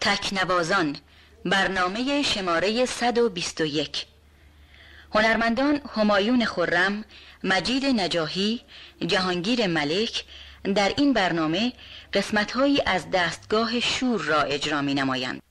تکنوازان برنامه شماره 121 هنرمندان همایون خرم، مجید نجاهی، جهانگیر ملک در این برنامه قسمتهایی از دستگاه شور را اجرا می نمایند.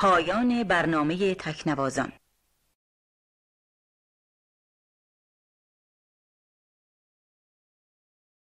پایان برنامه تکنوازان.